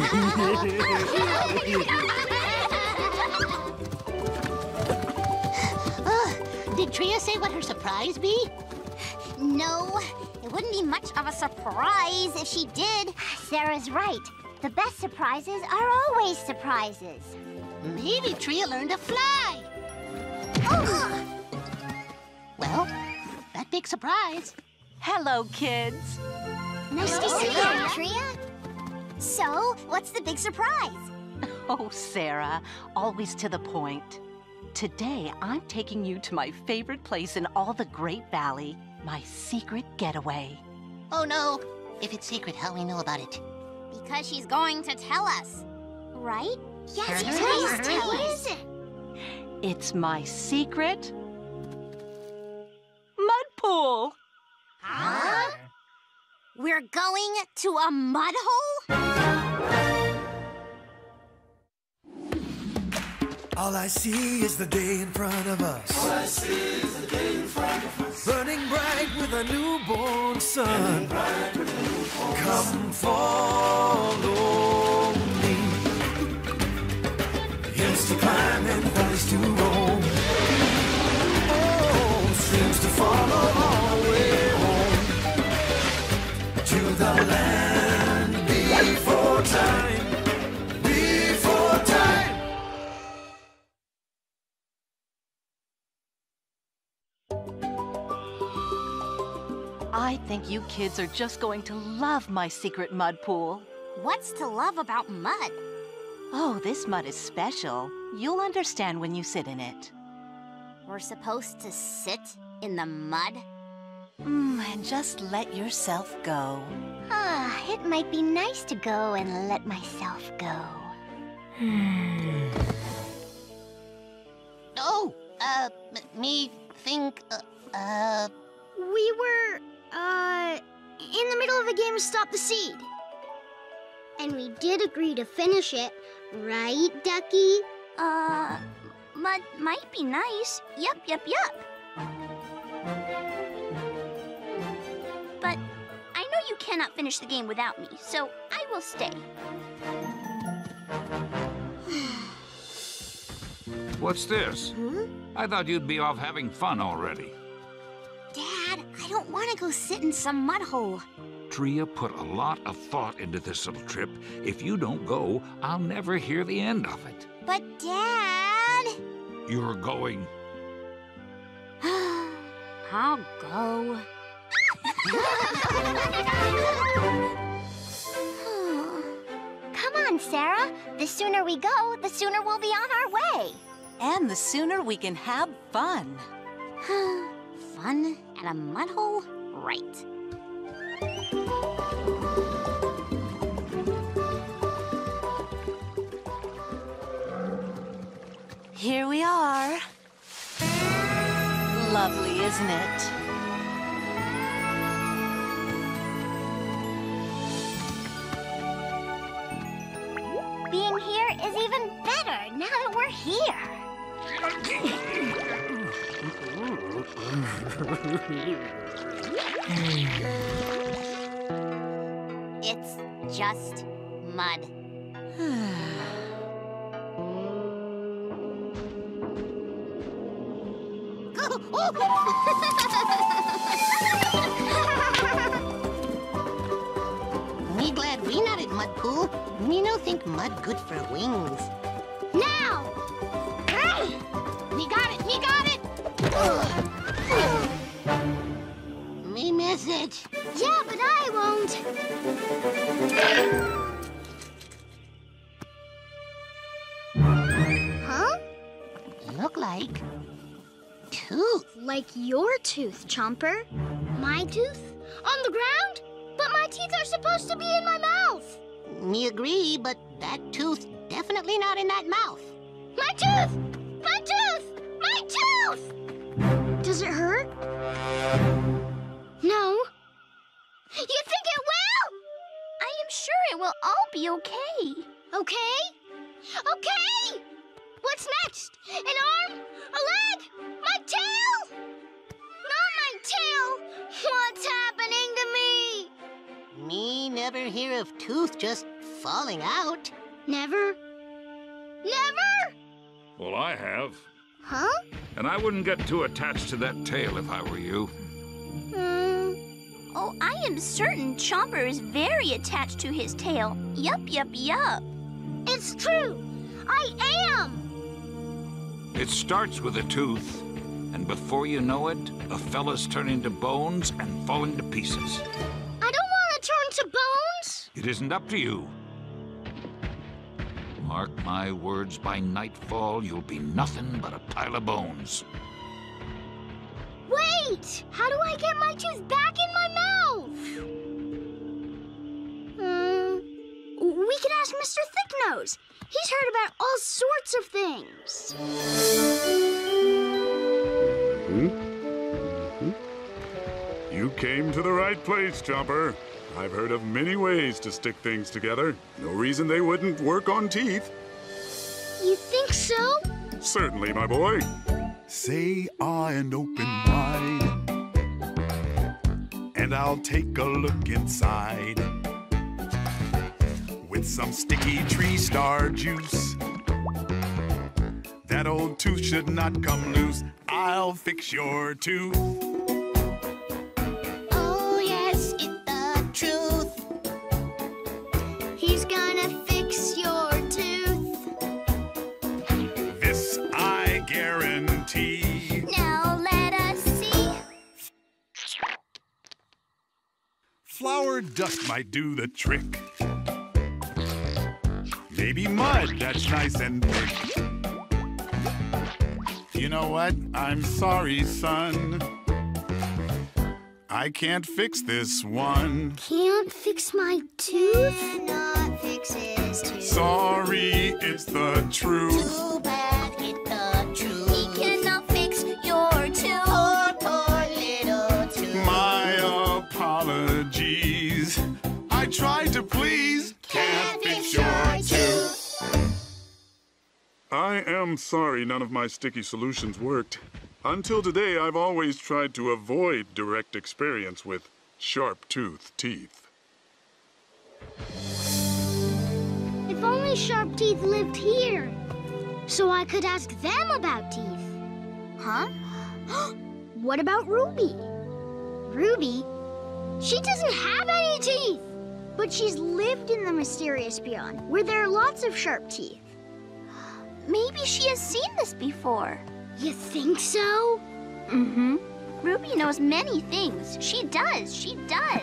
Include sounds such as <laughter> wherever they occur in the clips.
Ugh, <laughs> uh, did Tria say what her surprise be? No, it wouldn't be much of a surprise if she did. Cera's right. The best surprises are always surprises. Maybe Tria learned to fly. <gasps> Well, that big surprise. Hello, kids. Nice to see you, Tria. So, what's the big surprise? <laughs> Oh, Cera, always to the point. Today, I'm taking you to my favorite place in all the Great Valley, my secret getaway. Oh no, if it's secret, how we know about it? Because she's going to tell us. Right? Yes, Please please tell us. It's my secret mud pool. Huh? We're going to a mud hole? All I see is the day in front of us. All I see is the day in front of us. Burning bright with a newborn sun. Come follow I think you kids are just going to love my secret mud pool. What's to love about mud? Oh, this mud is special. You'll understand when you sit in it. We're supposed to sit in the mud? Mm, and just let yourself go. Ah, it might be nice to go and let myself go. Hmm. Oh, uh, m- me think, uh, uh, We were, uh, in the middle of a game of Stop the Seed. And we did agree to finish it, right, Ducky? Uh, mud might be nice. Yup, yup, yup. Cannot finish the game without me, so I will stay. <sighs> What's this? Hmm? I thought you'd be off having fun already. Dad, I don't want to go sit in some mud hole. Tria put a lot of thought into this little trip. If you don't go, I'll never hear the end of it. But, Dad. You're going. <sighs> I'll go. <sighs> Come on, Cera. The sooner we go, the sooner we'll be on our way. And the sooner we can have fun. <sighs> Fun at a mud hole? Right. Here we are. Lovely, isn't it? It's just mud. me glad we not at mud pool. Me no think mud good for wings. Now! Hey! Me got it, me got it! me miss it. Yeah, but I won't. Huh? Look like tooth. Like your tooth, Chomper. My tooth? On the ground? But my teeth are supposed to be in my mouth. Me agree, but that tooth definitely not in that mouth. My tooth! My tooth! My tooth! Does it hurt? No. You think it will? I am sure it will all be okay. Okay. Okay. What's next? An arm? A leg? My tail? Not my tail. What's happening to me? Me never hear of tooth just falling out. Never? Never? Well, I have. Huh? And I wouldn't get too attached to that tail if I were you. Hmm. Oh, I am certain Chomper is very attached to his tail. Yup, yup, yup. It's true. I am. It starts with a tooth, and before you know it, a fella's turning to bones and falling to pieces. I don't want to turn to bones. It isn't up to you. Mark my words, by nightfall, you'll be nothing but a pile of bones. Wait! How do I get my tooth back in my mouth? Hmm. We could ask Mr. Thicknose. He's heard about all sorts of things. Hmm. You came to the right place, Chomper. I've heard of many ways to stick things together. No reason they wouldn't work on teeth. You think so? Certainly, my boy. Say I and open wide, and I'll take a look inside. With some sticky tree star juice, that old tooth should not come loose. I'll fix your tooth. Dust might do the trick. Maybe mud that's nice and thick. You know what? I'm sorry, son. I can't fix this one. Can't fix my tooth? Cannot fix his tooth. Sorry, it's the truth. I am sorry none of my sticky solutions worked. Until today, I've always tried to avoid direct experience with sharp tooth teeth. If only Sharp Teeth lived here, so I could ask them about teeth. Huh? <gasps> what about Ruby? Ruby? She doesn't have any teeth, but she's lived in the mysterious beyond, where there are lots of sharp teeth. Maybe she has seen this before. You think so? Mm-hmm. Ruby knows many things. She does. She does.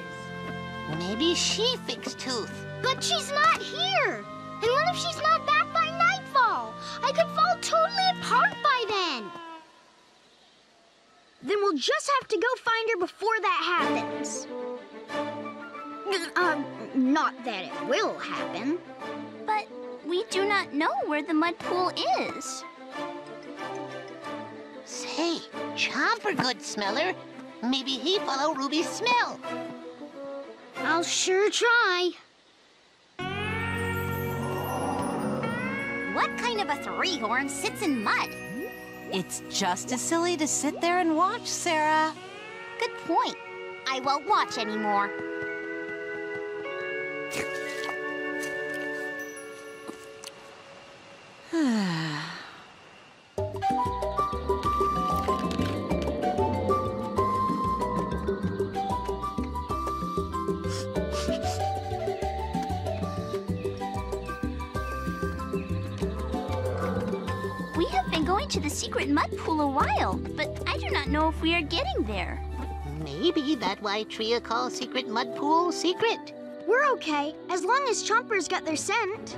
Maybe she fixed tooth. But she's not here. And what if she's not back by nightfall? I could fall totally apart by then. Then we'll just have to go find her before that happens. Um, not that it will happen. But we do not know where the mud pool is. Say, Chomper good smeller. Maybe he follow Ruby's smell. I'll sure try. What kind of a three-horn sits in mud? It's just as silly to sit there and watch, Cera. Good point. I won't watch anymore. <sighs> We have been going to the secret mud pool a while, but I do not know if we are getting there. Maybe that why Tria calls secret mud pool secret. We're okay, as long as Chompers got their scent.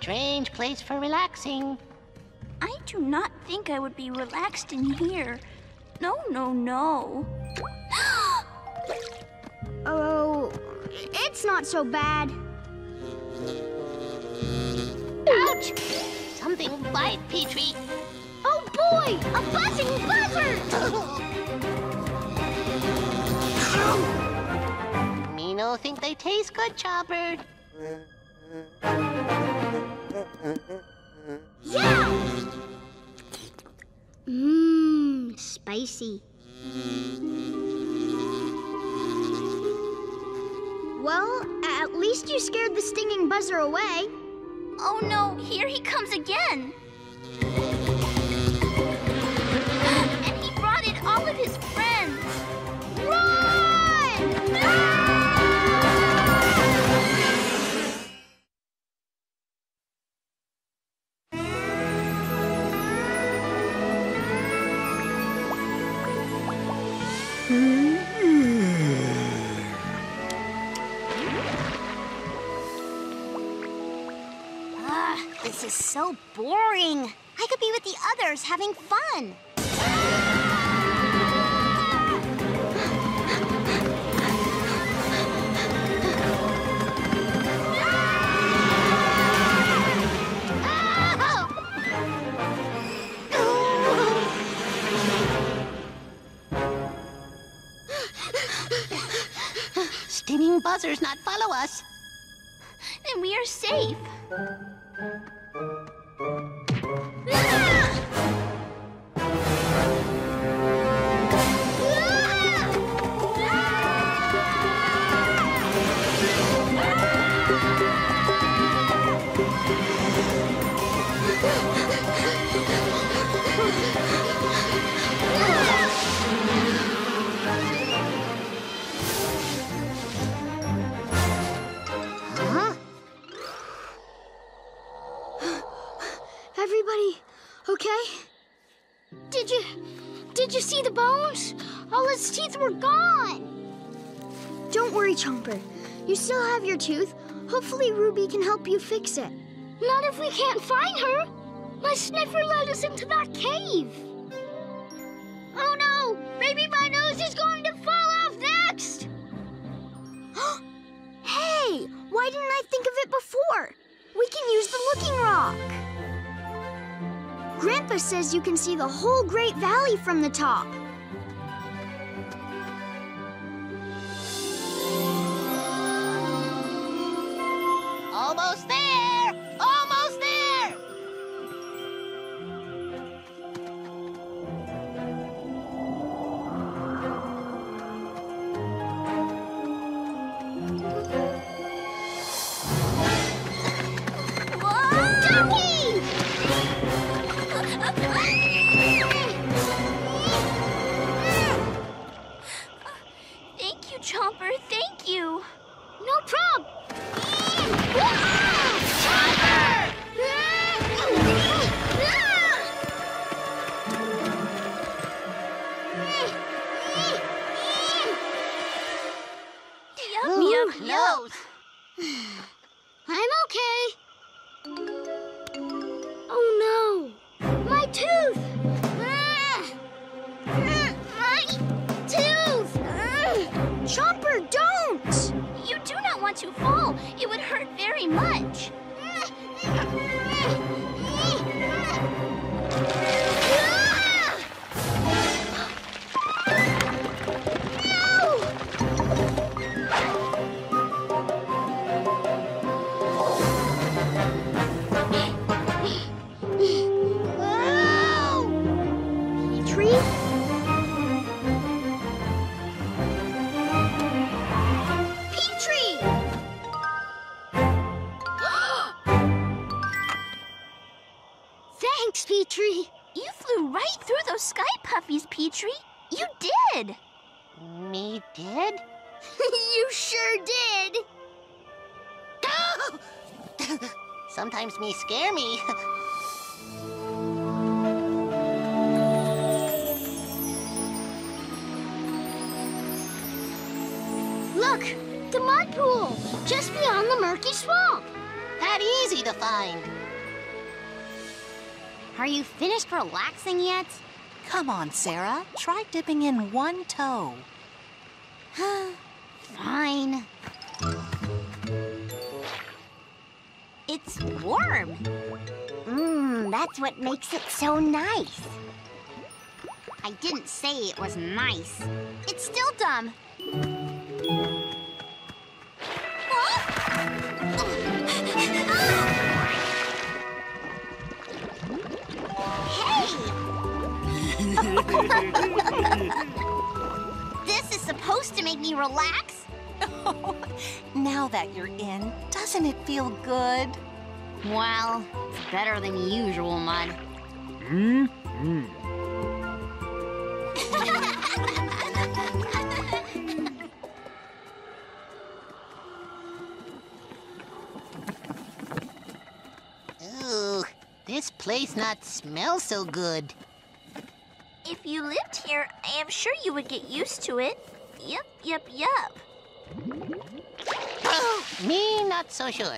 Strange place for relaxing. I do not think I would be relaxed in here. No, no, no. <gasps> Oh, it's not so bad. Ouch! Something bite, Petrie. Oh boy, a buzzing buzzard! <laughs> Me no think they taste good, Chomper. Mmm, spicy. Well, at least you scared the stinging buzzer away. Oh no, here he comes again. The having fun. Stinging buzzers not follow us. We can't find her. My sniffer led us into that cave. Oh no! Maybe my nose is going to fall off next! <gasps> hey! Why didn't I think of it before? We can use the looking rock. Grandpa says you can see the whole Great Valley from the top. Mud pool, just beyond the murky swamp. That easy to find. Are you finished relaxing yet? Come on, Cera. Try dipping in one toe. <sighs> Fine. It's warm. Mmm, that's what makes it so nice. I didn't say it was nice. It's still dumb. <laughs> this is supposed to make me relax? <laughs> now that you're in, doesn't it feel good? Well, it's better than usual, Mud. Hmm. <laughs> Ooh, this place not smell so good. If you lived here, I am sure you would get used to it. Yep, yep, yep. <gasps> Me not so sure.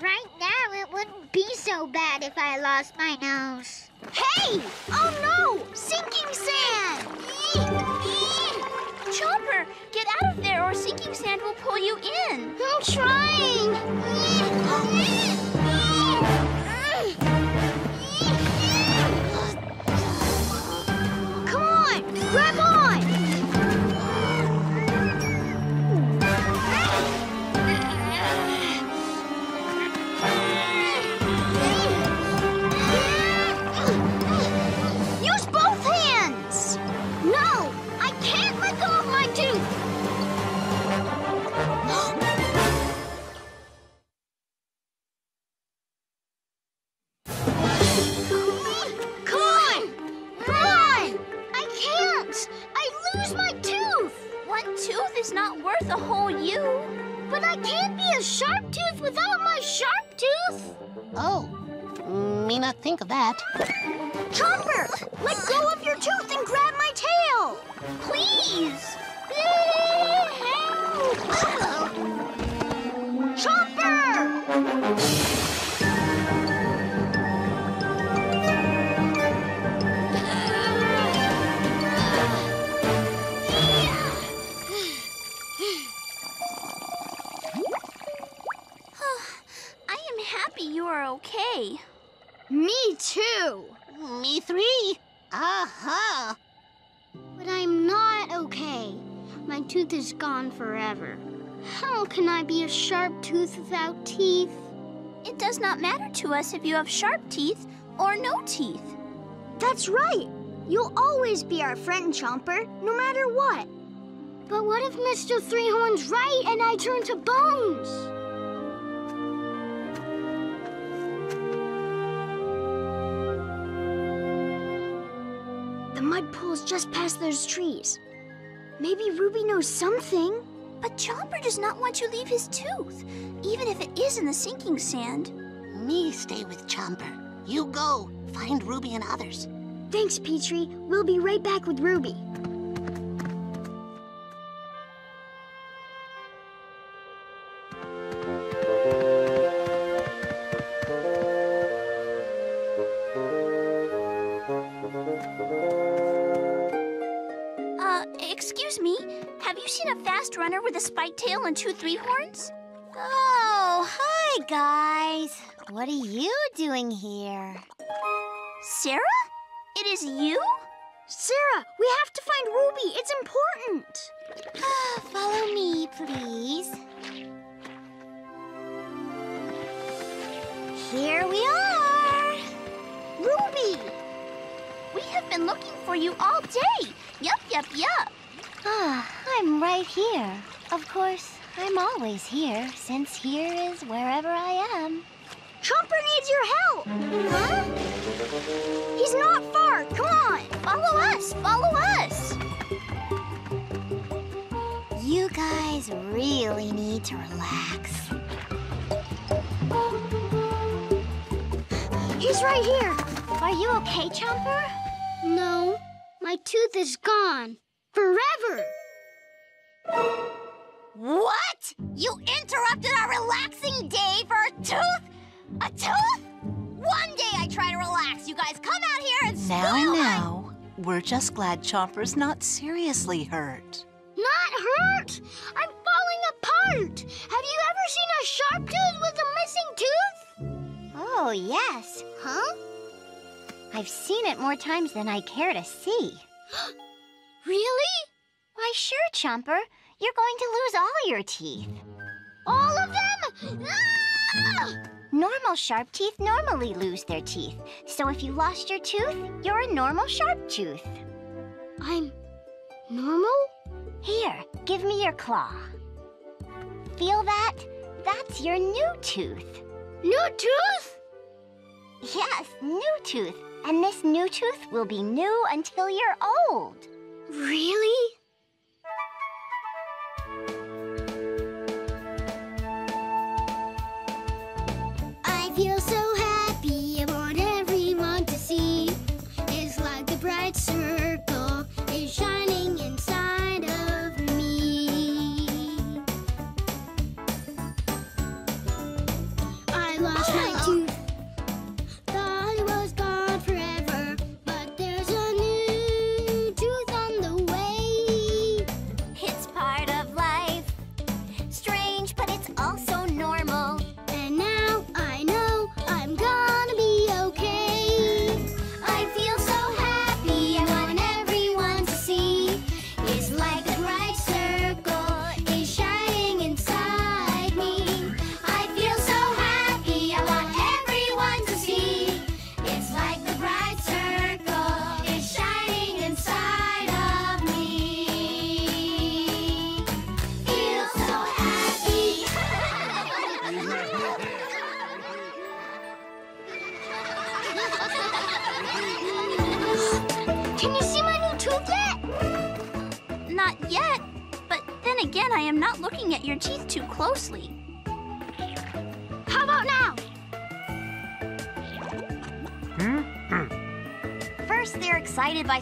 Right now, it wouldn't be so bad if I lost my nose. Hey! Oh no! Sinking sand! Chomper, get out of there or sinking sand will pull you in. I'm trying. Come on! Not worth a whole you. But I can't be a sharp tooth without my sharp tooth. Oh, me not think of that. Chomper! Let go of your tooth and grab my tail! Please. <laughs> Chomper! Okay. Me too. Me three. Aha. But I'm not okay. My tooth is gone forever. How can I be a sharp tooth without teeth? It does not matter to us if you have sharp teeth or no teeth. That's right. You'll always be our friend, Chomper, no matter what. But what if Mr. Three Horn's right and I turn to bones? Just past those trees. Maybe Ruby knows something. But Chomper does not want to leave his tooth, even if it is in the sinking sand. Me stay with Chomper. You go. Find Ruby and others. Thanks, Petrie. We'll be right back with Ruby. A spiked tail and two three horns? Oh, hi, guys. What are you doing here? Cera? It is you? Cera, we have to find Ruby. It's important. Follow me, please. Here we are. Ruby! We have been looking for you all day. Yup, yup, yup. Ah, I'm right here. Of course, I'm always here, since here is wherever I am. Chomper needs your help. Huh? He's not far. Come on. Follow us, follow us. You guys really need to relax. He's right here. Are you okay, Chomper? No, my tooth is gone. Forever. What? You interrupted our relaxing day for a tooth? A tooth? One day I try to relax, you guys come out here and Now, now, we're just glad Chomper's not seriously hurt. Not hurt! I'm falling apart! Have you ever seen a sharp tooth with a missing tooth? Oh, yes. Huh? I've seen it more times than I care to see. <gasps> Really? Why, sure, Chomper. You're going to lose all your teeth. All of them? Ah! Normal sharp teeth normally lose their teeth. So if you lost your tooth, you're a normal sharp tooth. I'm normal? Here, give me your claw. Feel that? That's your new tooth. New tooth? Yes, new tooth. And this new tooth will be new until you're old. Really?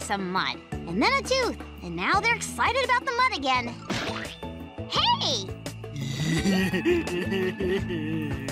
Some mud, and then a tooth, and now they're excited about the mud again. Hey! <laughs>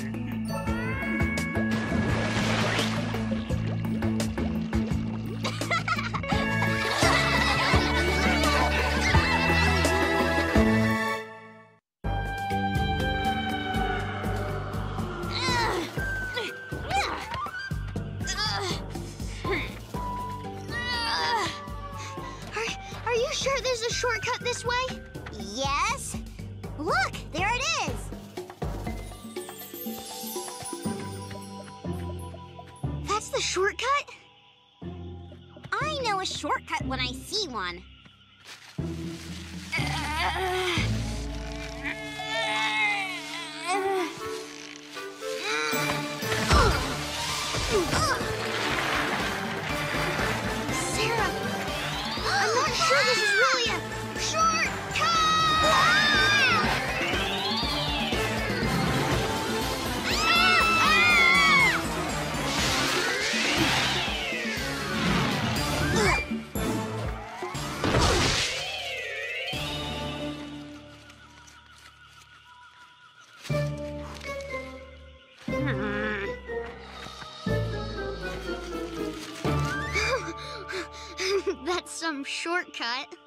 shortcut.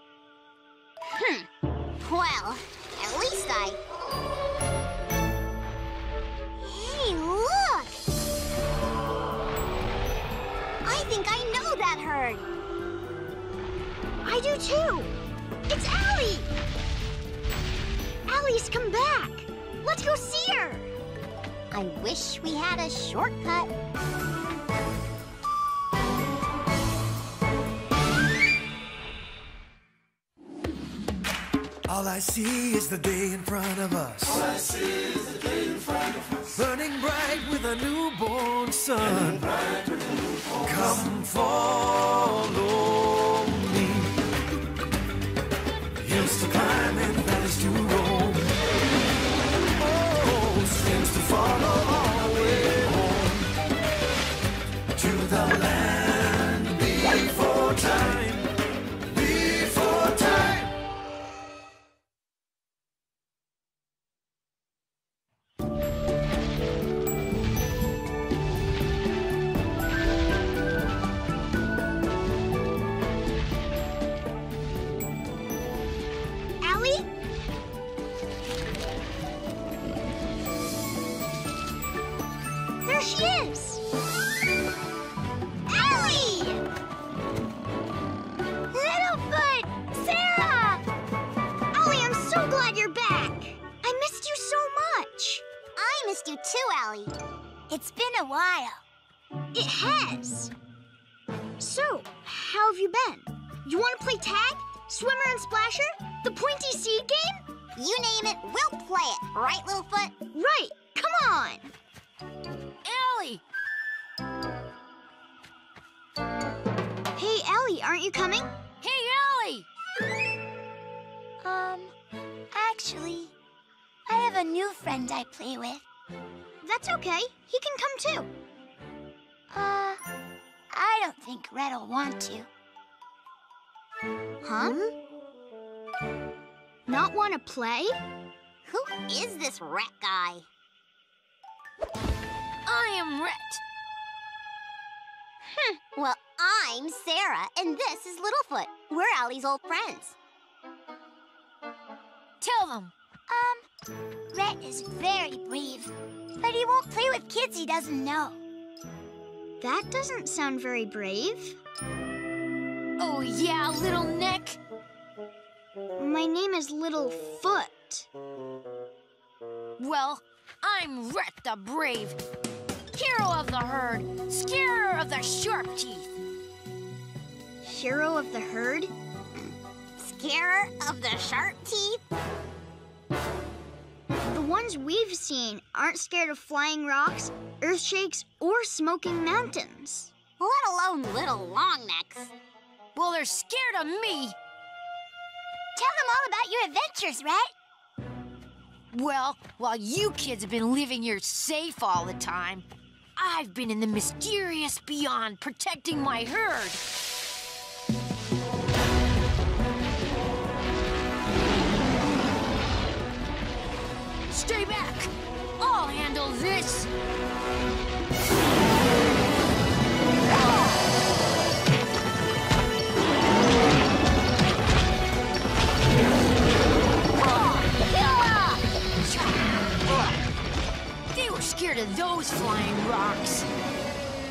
The day in front of us. Play tag? Swimmer and Splasher? The pointy seed game? You name it, we'll play it. Right, Littlefoot? Right. Come on. Ali! Hey, Ali, aren't you coming? Hey, Ali! Um, actually, I have a new friend I play with. That's okay. He can come too. Uh, I don't think Rhett'll want to. Huh? Not want to play? Who is this rat guy? I am Rhett. Well, I'm Cera, and this is Littlefoot. We're Ali's old friends. Tell them. Um, Rhett is very brave, but he won't play with kids he doesn't know. That doesn't sound very brave. Oh, yeah, little neck. My name is Littlefoot. Well, I'm Rhett the Brave. Hero of the herd, scarer of the sharp teeth. Hero of the herd? Scarer of the sharp teeth? The ones we've seen aren't scared of flying rocks, earth shakes, or smoking mountains. Let alone little long necks. Well, they're scared of me. Tell them all about your adventures, Rhett. Well, while you kids have been living here safe all the time, I've been in the mysterious beyond protecting my herd. Stay back! Scared of those flying rocks.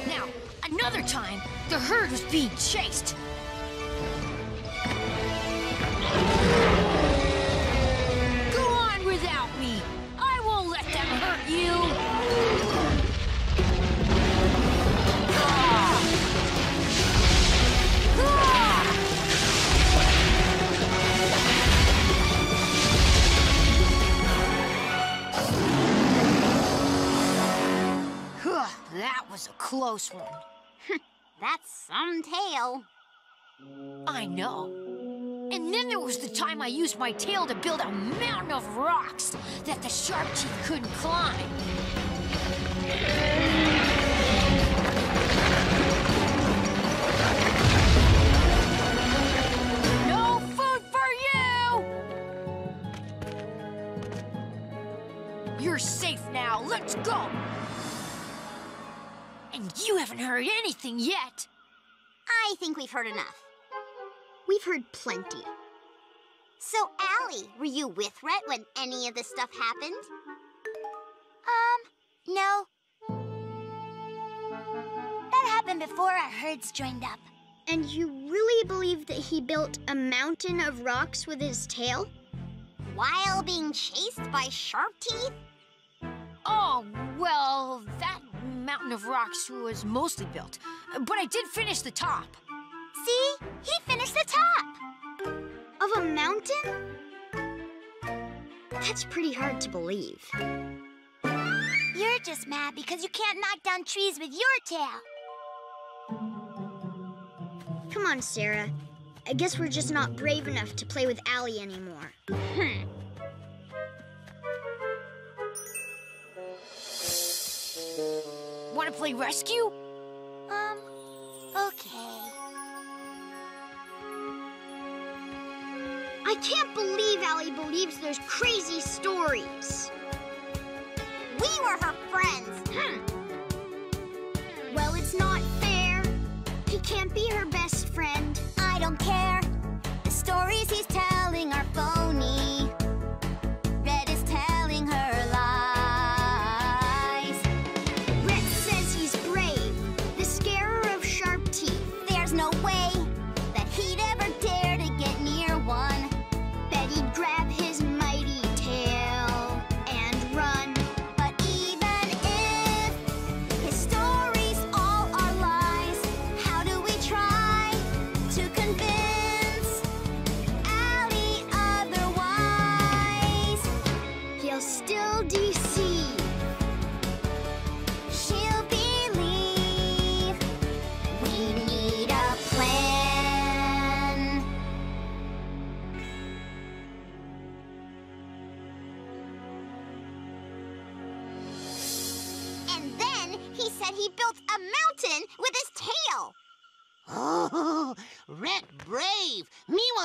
Now, another time, the herd was being chased. Close one. That's some tale. I know. And then there was the time I used my tail to build a mountain of rocks that the sharp teeth couldn't climb. No food for you! You're safe now. Let's go. And you haven't heard anything yet. I think we've heard enough. We've heard plenty. So, Ali, were you with Rhett when any of this stuff happened? Um, no. That happened before our herds joined up. And you really believe that he built a mountain of rocks with his tail? While being chased by sharp teeth? Oh, well, that mountain of rocks was mostly built. But I did finish the top. See? He finished the top. Of a mountain? That's pretty hard to believe. You're just mad because you can't knock down trees with your tail. Come on, Cera. I guess we're just not brave enough to play with Ali anymore. Hmm. Want to play rescue? Um, okay. I can't believe Ali believes those crazy stories. We were her friends. Well, it's not fair. He can't be her best friend. I don't care. The stories he's telling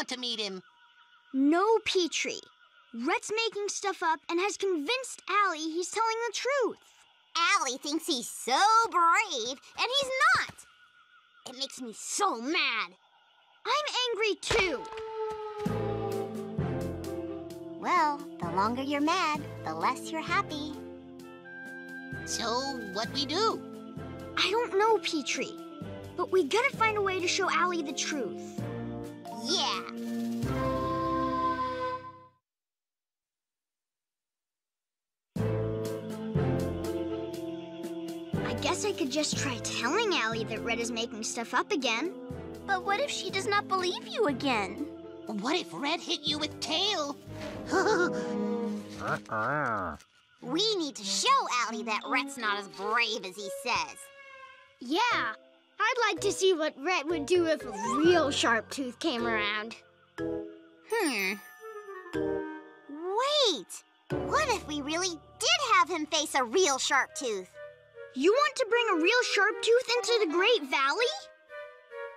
want to meet him. No, Petrie. Rhett's making stuff up and has convinced Ali he's telling the truth. Ali thinks he's so brave, and he's not. It makes me so mad. I'm angry too. Well, the longer you're mad, the less you're happy. So, what we do? I don't know, Petrie. But we gotta find a way to show Ali the truth. Yeah. I guess I could just try telling Ali that Rhett is making stuff up again. But what if she does not believe you again? What if Rhett hit you with tail? <laughs> We need to show Ali that Rhett's not as brave as he says. Yeah, I'd like to see what Rhett would do if a real sharp tooth came around. Hmm. Wait! What if we really did have him face a real sharp tooth? You want to bring a real sharp tooth into the Great Valley?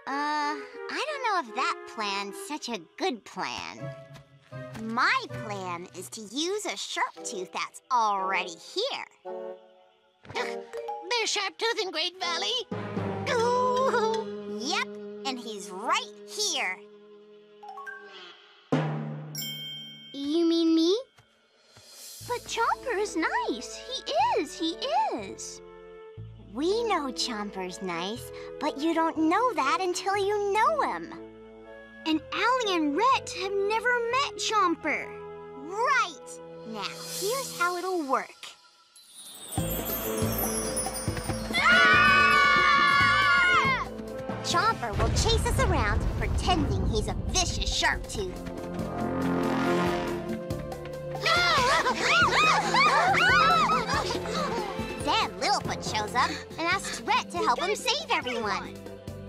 Uh, I don't know if that plan's such a good plan. My plan is to use a sharp tooth that's already here. There's sharp tooth in Great Valley. And he's right here. You mean me? But Chomper is nice. He is, he is. We know Chomper's nice, but you don't know that until you know him. And Ali and Rhett have never met Chomper. Right. Now, here's how it'll work. Ah! Chomper will chase us around pretending he's a vicious sharp tooth. then Littlefoot shows up and asks Rhett to help him save everyone.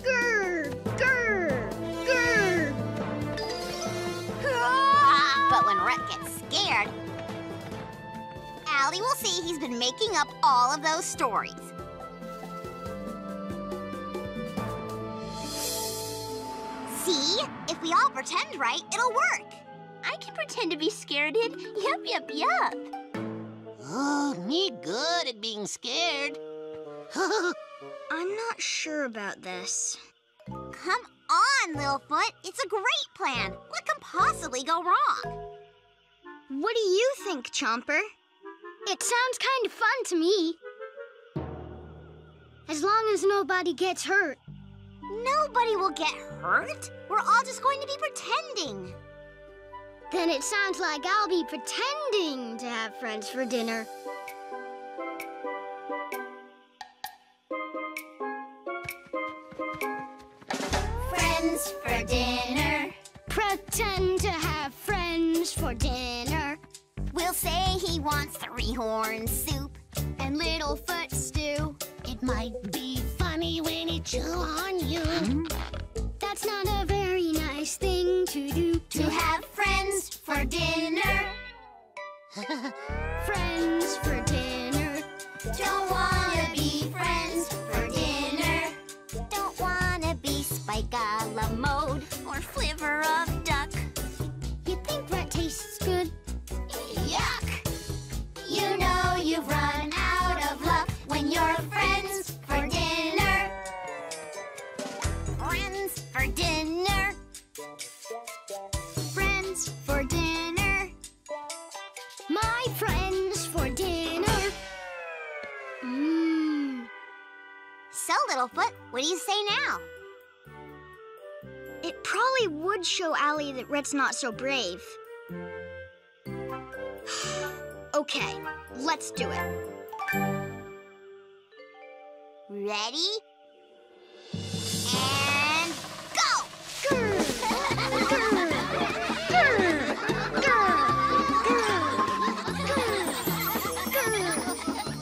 Grr, grr, grr. But when Rhett gets scared, Ali will see he's been making up all of those stories. See? If we all pretend right, it'll work. I can pretend to be scared and yup, yup, yup. Oh, me good at being scared. <laughs> I'm not sure about this. Come on, Littlefoot. It's a great plan. What can possibly go wrong? What do you think, Chomper? It sounds kind of fun to me. As long as nobody gets hurt. Nobody will get hurt. We're all just going to be pretending. Then it sounds like I'll be pretending to have friends for dinner. Friends for dinner. Pretend to have friends for dinner. We'll say he wants three horn soup. And Littlefoot stew. It might be funny when he chew on you. A very nice thing to do. To have friends for dinner. <laughs> friends for Ali that Rhett's not so brave. <sighs> okay, let's do it. Ready? And go!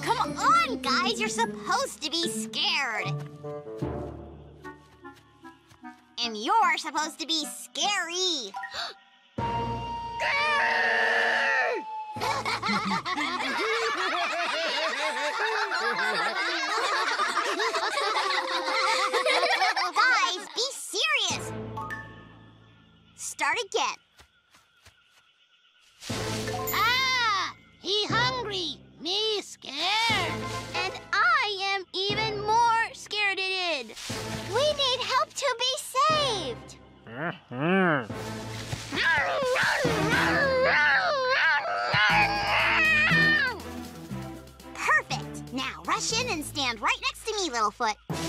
Come on, guys, you're supposed to be scared and you're supposed to be scary. <gasps> Guys, be serious. Start again. Ah! He hungry, me scared. And I am even more scared-ited. We need help to be Perfect. Now rush in and stand right next to me, Littlefoot. <gasps>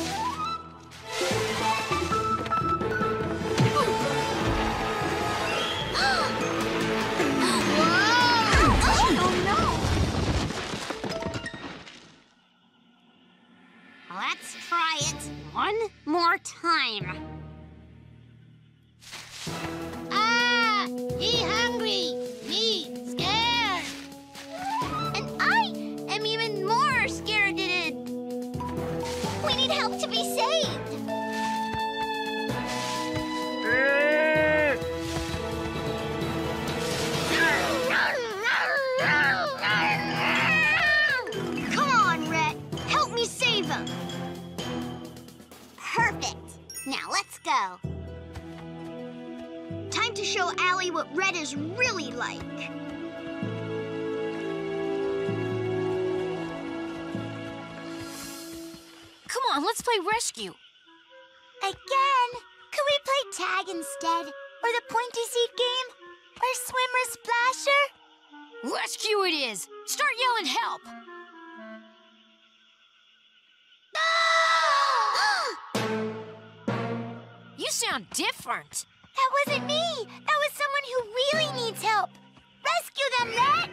Let's try it one more time. What Rhett is really like. Come on, let's play rescue. Again? Could we play tag instead? Or the pointy seat game? Or swimmer splasher? Rescue it is. Start yelling help. <gasps> <gasps> You sound different. That wasn't me. That was someone who really needs help. Rescue them, Rhett!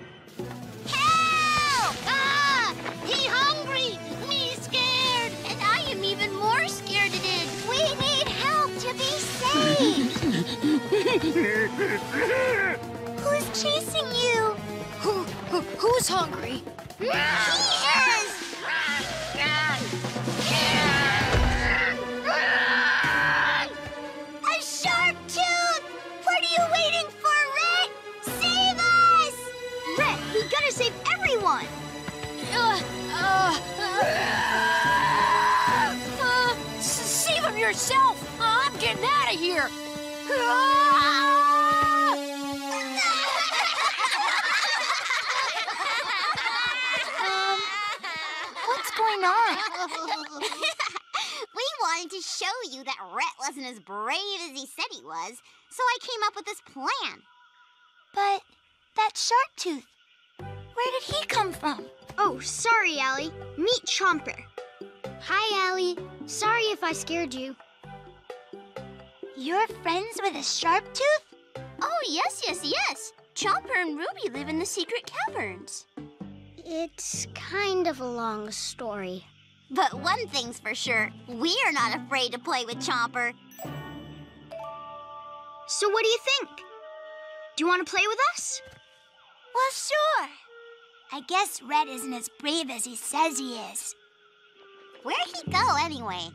Help! Ah! He hungry, me scared. And I am even more scared it is. We need help to be saved. <laughs> Who's chasing you? Who, who who's hungry? Rhett, we gotta save everyone. Uh, uh, uh, s- save him yourself. I'm getting out of here. um, what's going on? we wanted to show you that Rhett wasn't as brave as he said he was, so I came up with this plan. But that sharp tooth, where did he come from? Oh, sorry, Ali. Meet Chomper. Hi, Ali. Sorry if I scared you. You're friends with a sharp tooth? Oh, yes, yes, yes. Chomper and Ruby live in the secret caverns. It's kind of a long story. But one thing's for sure, we are not afraid to play with Chomper. So what do you think? Do you want to play with us? Well, sure. I guess Rhett isn't as brave as he says he is. Where'd he go anyway?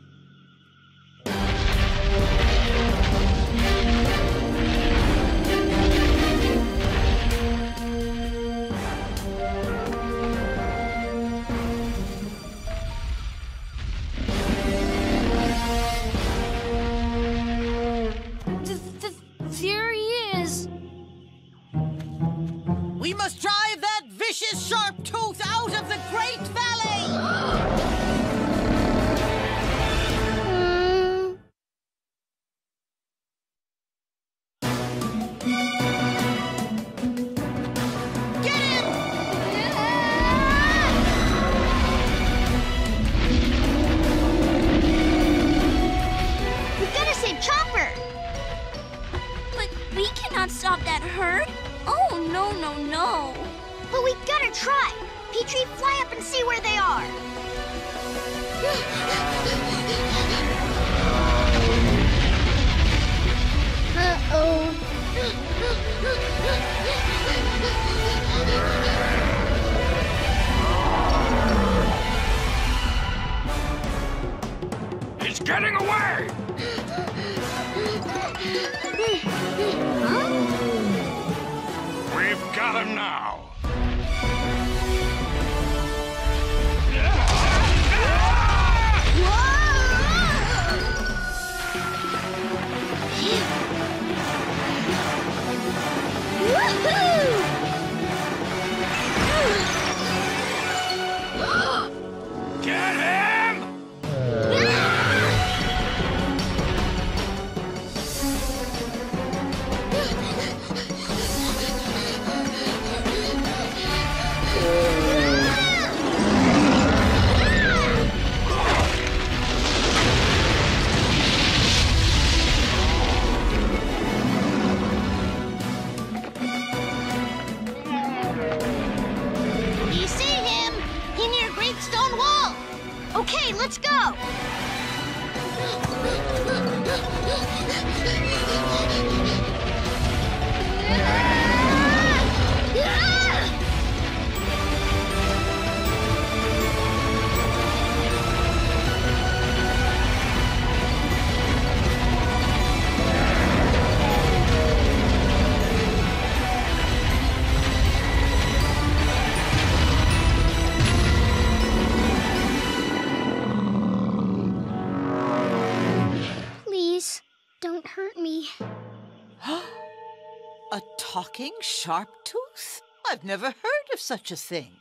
Sharp tooth? I've never heard of such a thing.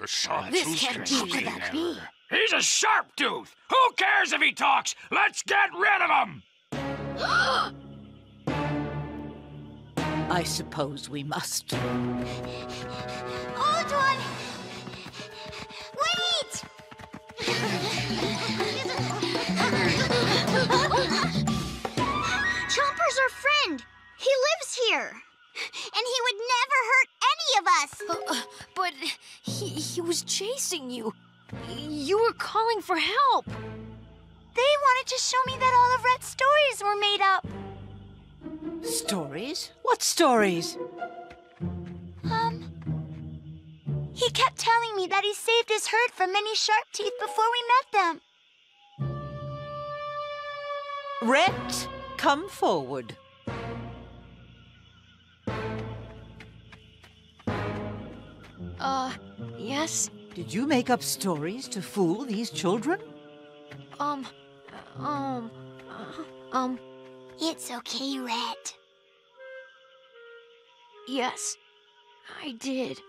The sharp This tooth can't can be see that never. be. He's a sharp tooth. Who cares if he talks? Let's get rid of him. <gasps> I suppose we must. What? Um. He kept telling me that he saved his herd from many sharp teeth before we met them. Rhett, come forward. Uh, yes? Did you make up stories to fool these children? Um, um, uh, um, It's okay, Rhett. Yes. I did.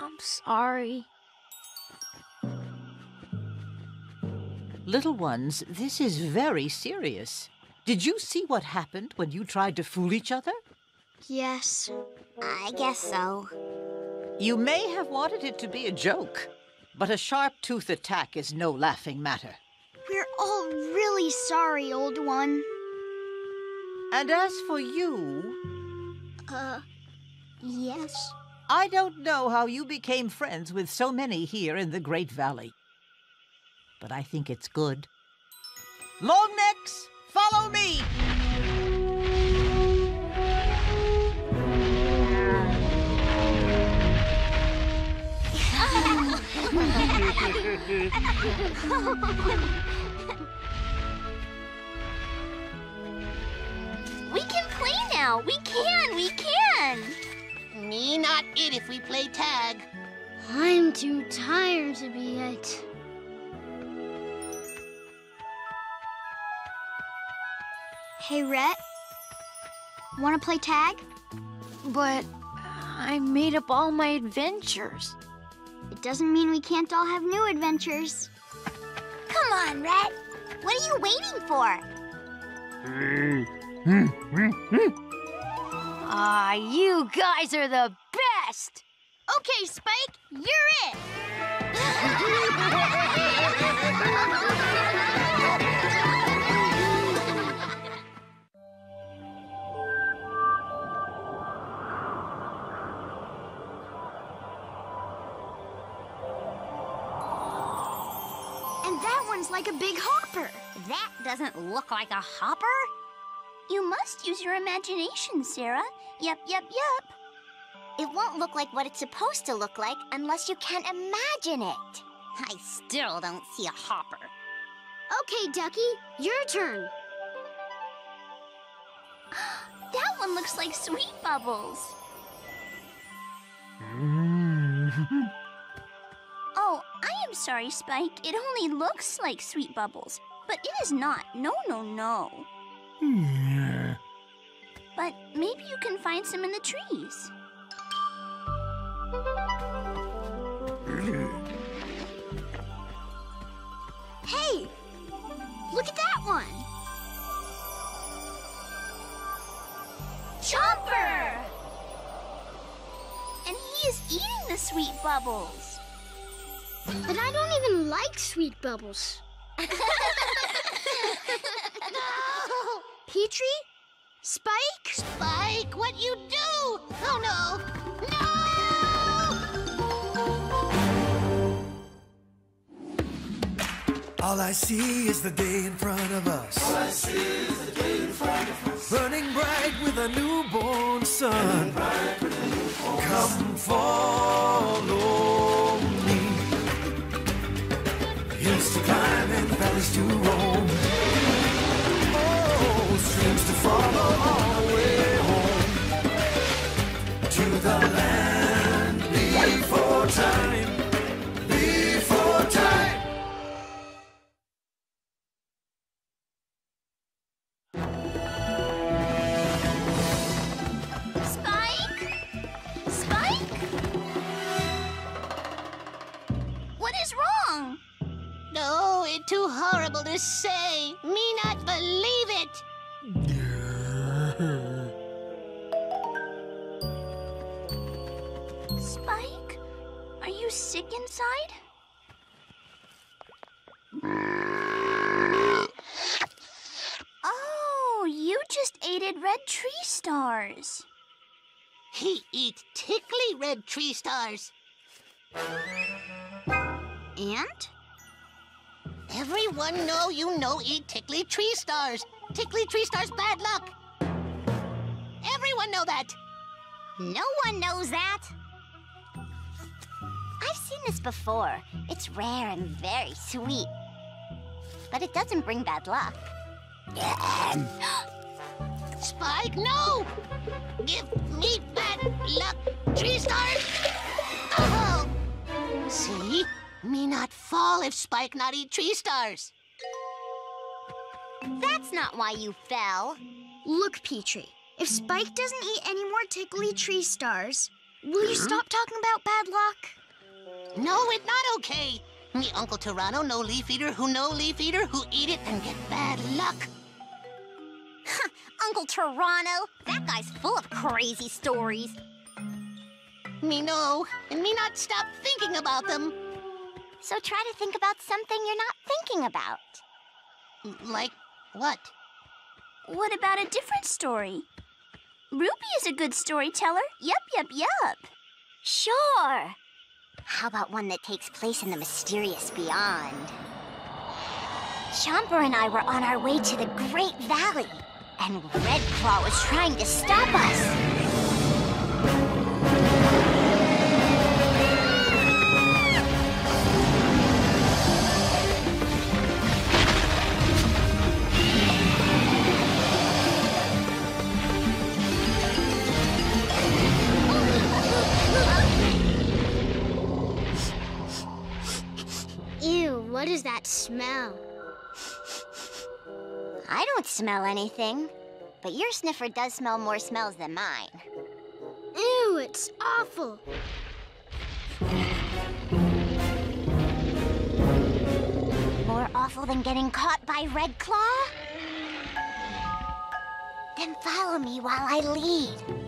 I'm sorry. Little ones, this is very serious. Did you see what happened when you tried to fool each other? Yes. I guess so. You may have wanted it to be a joke, but a sharp tooth attack is no laughing matter. We're all really sorry, old one. And as for you, Uh, yes. I don't know how you became friends with so many here in the Great Valley. But I think it's good. Longnecks, follow me! <laughs> now. We can. We can. Me not it if we play tag. I'm too tired to be it. Hey, Rhett. Want to play tag? But I made up all my adventures. It doesn't mean we can't all have new adventures. Come on, Rhett. What are you waiting for? Hmm, hmm, hmm. Ah, you guys are the best! Okay, Spike, you're it. And that one's like a big hopper. That doesn't look like a hopper. You must use your imagination, Cera. Yep, yep, yep. It won't look like what it's supposed to look like unless you can imagine it. I still don't see a hopper. Okay, Ducky, your turn. <gasps> That one looks like sweet bubbles. Mm-hmm. <laughs> Oh, I am sorry, Spike. It only looks like sweet bubbles, but it is not. No, no, no. Hmm. But maybe you can find some in the trees. Hey, look at that one. Chomper! And he is eating the sweet bubbles. But I don't even like sweet bubbles. <laughs> Petrie? Spike? Spike, what you do? Oh no! No! All I see is the day in front of us. All I see is the day in front of us. Burning bright with a newborn sun. Come follow red tree stars. And? Everyone know you know eat tickly tree stars. Tickly tree stars bad luck. Everyone know that. No one knows that. I've seen this before. It's rare and very sweet. But it doesn't bring bad luck. <laughs> Spike, no! Give me bad luck, tree stars! Oh! Uh-huh. See? Me not fall if Spike not eat tree stars. That's not why you fell. Look, Petrie, if Spike doesn't eat any more tickly tree stars, will you hmm? stop talking about bad luck? No, it's not okay. Me Uncle Pterano no leaf eater who no leaf eater who eat it and get bad luck. Uncle Pterano, that guy's full of crazy stories. Me know, and me not stop thinking about them. So try to think about something you're not thinking about. Like what? What about a different story? Ruby is a good storyteller. Yup, yup, yup. Sure. How about one that takes place in the mysterious beyond? Chomper and I were on our way to the Great Valley, and Red Claw was trying to stop us. Ew, what is that smell? I don't smell anything, but your sniffer does smell more smells than mine. Ew, it's awful. More awful than getting caught by Red Claw? Then follow me while I lead.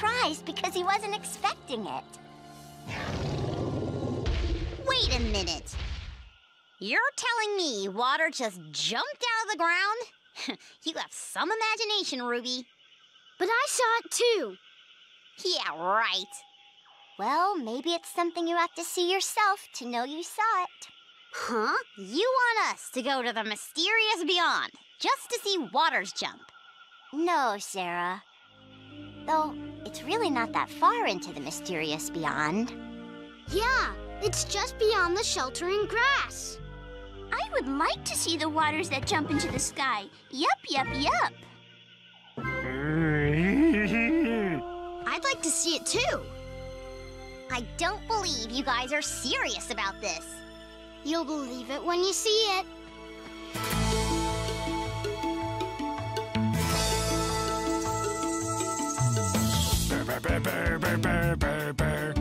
Surprised because he wasn't expecting it. Wait a minute. You're telling me water just jumped out of the ground? <laughs> you have some imagination, Ruby. But I saw it too. Yeah, right. Well, maybe it's something you have to see yourself to know you saw it. Huh? You want us to go to the mysterious beyond just to see waters jump? No, Cera. Though, it's really not that far into the mysterious beyond. Yeah, it's just beyond the sheltering grass. I would like to see the waters that jump into the sky. Yup, yup, yup. <laughs> I'd like to see it too. I don't believe you guys are serious about this. You'll believe it when you see it. Adventuring,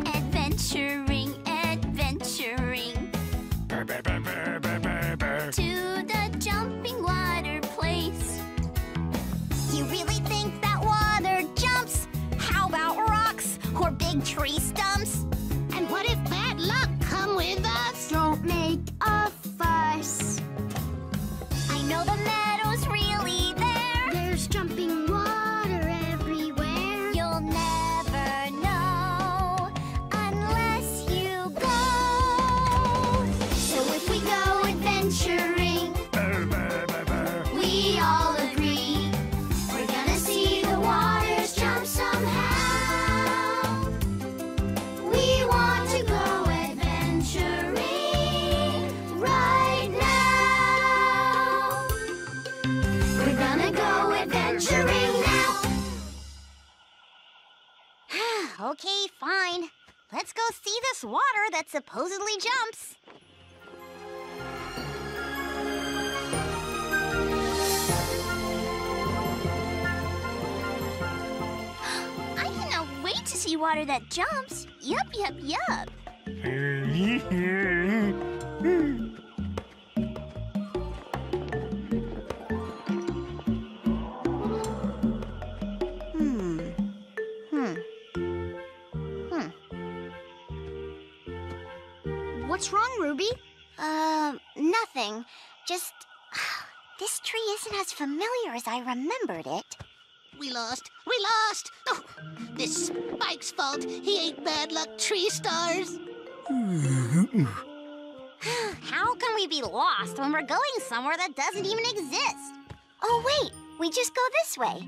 this water that supposedly jumps. <gasps> I cannot wait to see water that jumps. Yup, yup, yup. <laughs> Ruby? Um, nothing. Just. <sighs> This tree isn't as familiar as I remembered it. We lost. We lost. Oh, this Spike's fault. He ate bad luck tree stars. <sighs> How can we be lost when we're going somewhere that doesn't even exist? Oh, wait. We just go this way.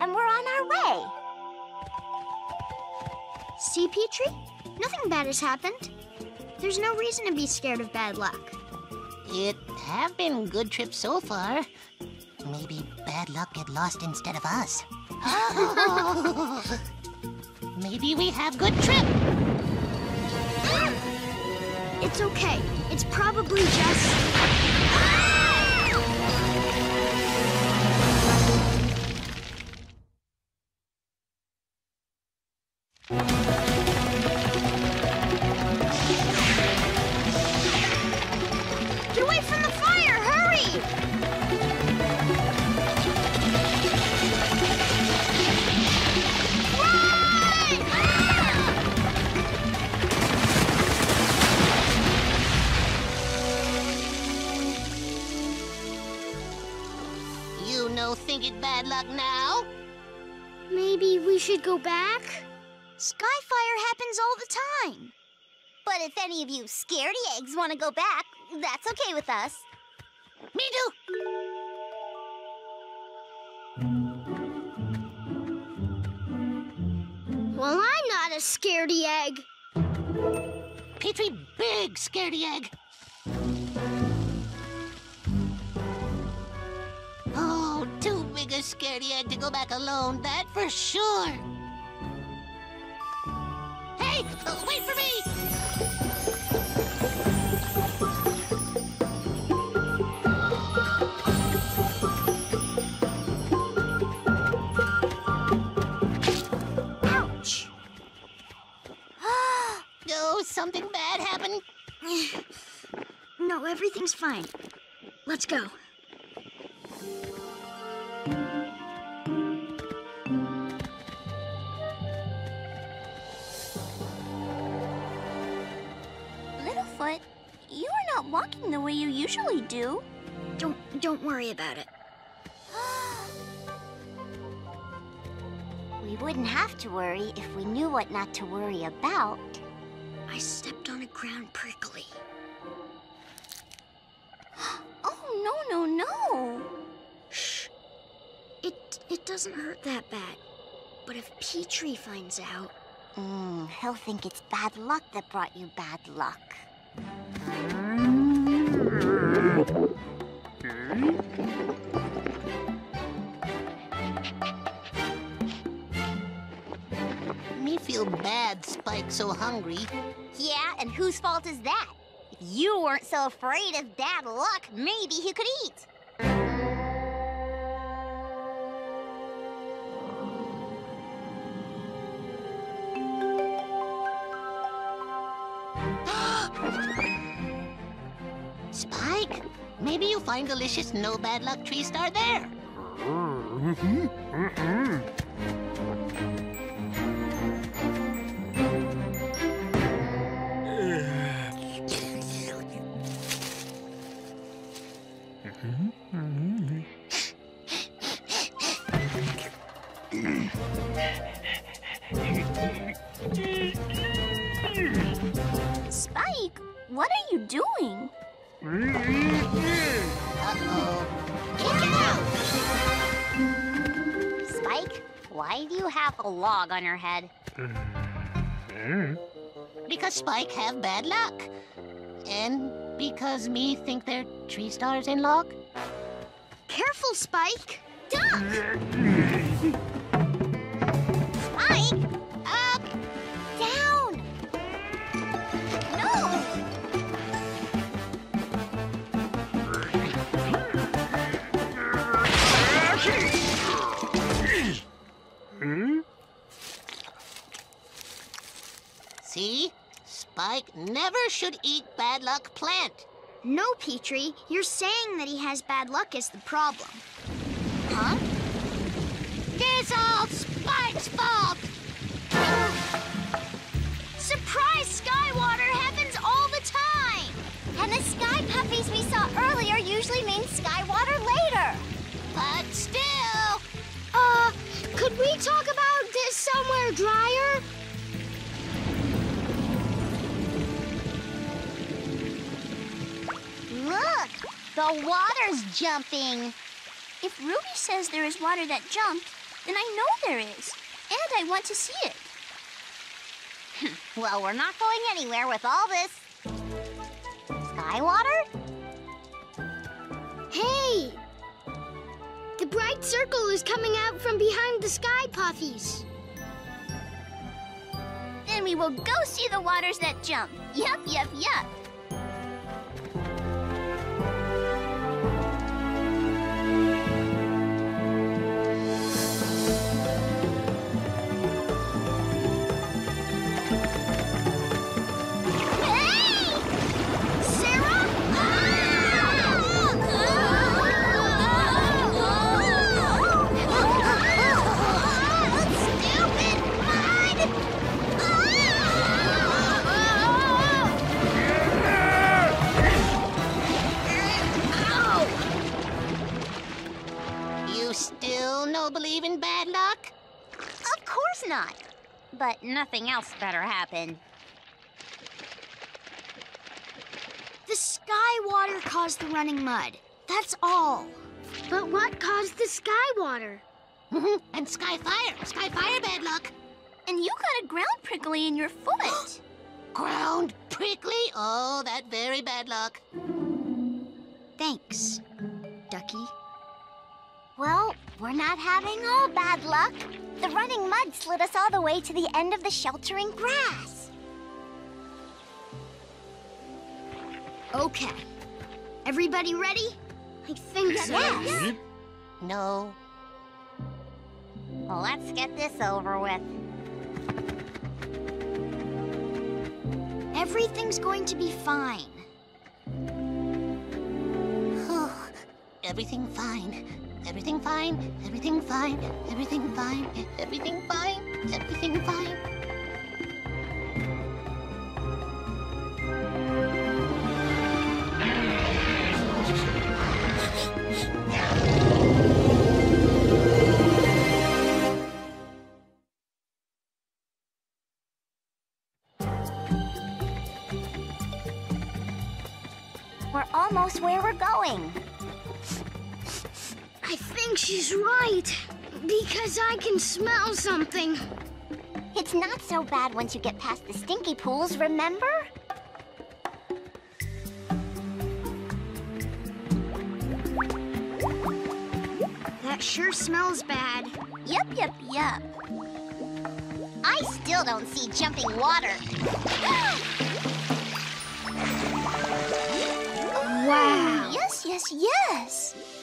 And we're on our way. See, Petrie? Nothing bad has happened. There's no reason to be scared of bad luck. It have been good trips so far. Maybe bad luck get lost instead of us. <laughs> Maybe we have good trip. Ah! It's okay. It's probably just. Want to go back, that's okay with us. Me too. Well, I'm not a scaredy egg. Petrie, big scaredy egg. Oh, too big a scaredy egg to go back alone, that for sure. Hey, wait for me! Everything's fine. Let's go. Littlefoot, you are not walking the way you usually do. Don't don't worry about it. <gasps> We wouldn't have to worry if we knew what not to worry about. I stepped on a ground prickly. No, no, no. Shh. It it doesn't hurt that bad. But if Petrie finds out, Mm, he'll think it's bad luck that brought you bad luck. Me feel bad Spike so hungry. Yeah, and whose fault is that? You weren't so afraid of bad luck, maybe he could eat. <gasps> Spike, maybe you find delicious no bad luck tree star there. Spike, <laughs> mm-hmm. mm-hmm. What are you doing? Uh-oh. Spike, why do you have a log on your head? Because Spike have bad luck. And because me think they're tree stars in log. careful, Spike. Duck! <laughs> Spike never should eat bad luck plant. No, Petrie, you're saying that he has bad luck is the problem. Huh? It's all Spike's fault. <sighs> Surprise Skywater happens all the time! And the sky puffies we saw earlier usually mean Skywater later. But still, Uh, could we talk about this somewhere drier? Look, the water's jumping. If Ruby says there is water that jumped, then I know there is. And I want to see it. Hmm, well, we're not going anywhere with all this. Sky water? Hey! The bright circle is coming out from behind the sky puffies. Then we will go see the waters that jump. Yup, yup, yup. But nothing else better happen. The sky water caused the running mud. That's all. But what caused the sky water? <laughs> and sky fire, sky fire bad luck. And you got a ground prickly in your foot. <gasps> Ground prickly? Oh, that very bad luck. Thanks, Ducky. Well, we're not having all bad luck. The running mud slid us all the way to the end of the sheltering grass. Okay. Everybody ready? I think so. Yes. No. Well, let's get this over with. Everything's going to be fine. <sighs> Everything fine. Everything fine. Everything fine. Everything fine. Everything fine. Everything fine. I can smell something. It's not so bad once you get past the stinky pools, remember? That sure smells bad. Yup, yup, yup. I still don't see jumping water. <gasps> Wow. Yes, yes, yes.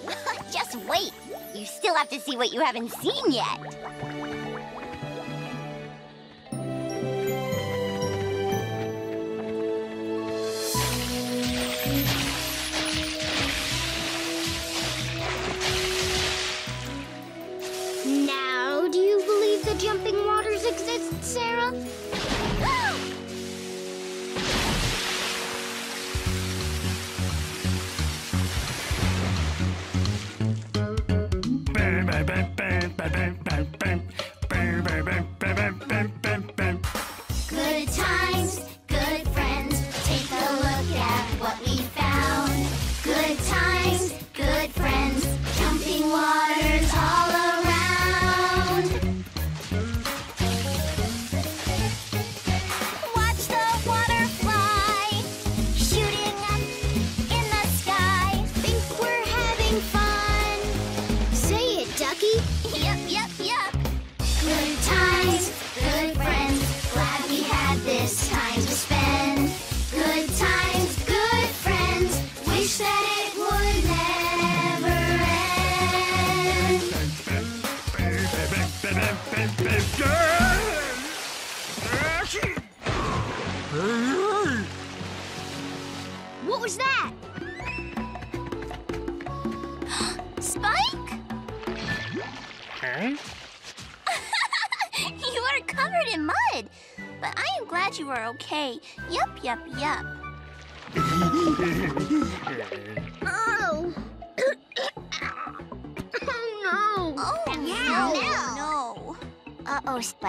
<laughs> Just wait. You still have to see what you haven't seen yet.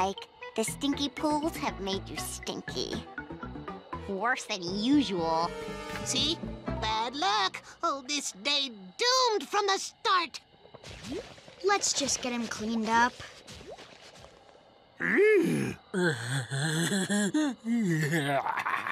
Uh-oh, The stinky pools have made you stinky. Worse than usual. See? Bad luck. Oh, this day doomed from the start. Let's just get him cleaned up. <laughs> <laughs>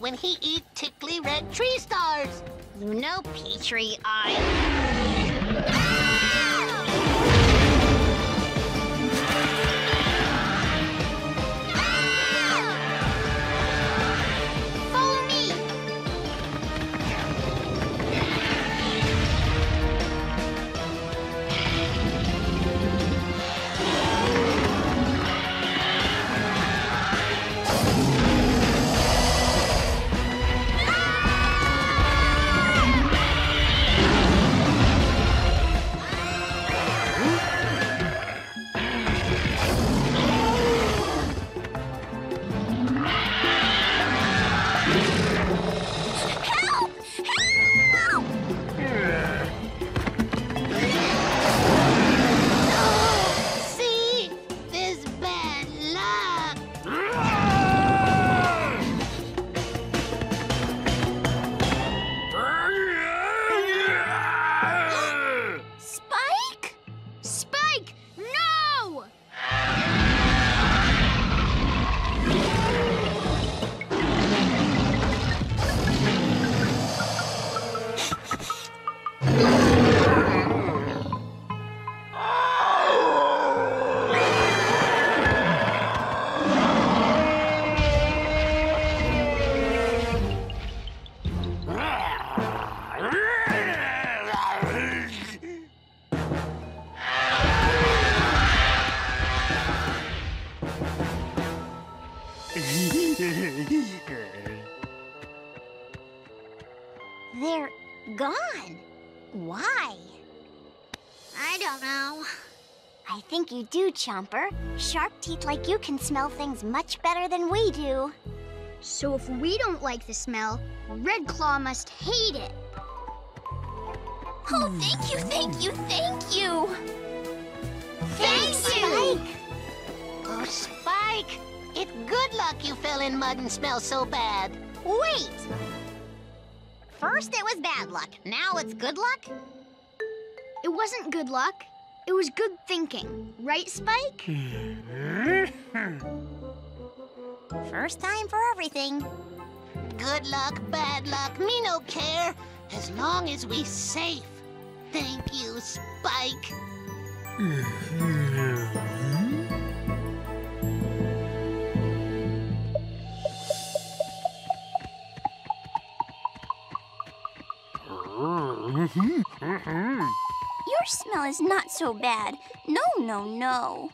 when he eat tickly red tree stars. You know, Petrie, I... do, Chomper. Sharp teeth like you can smell things much better than we do. So if we don't like the smell, Red Claw must hate it. Oh, thank you, thank you, thank you. Thank you. you. Oh, Spike. It's good luck you fell in mud and smell so bad. Wait. First it was bad luck. Now it's good luck? It wasn't good luck. It was good thinking. Right, Spike? <laughs> First time for everything. Good luck, bad luck, me no care. As long as we safe. Thank you, Spike. <laughs> Your smell is not so bad. No, no, no.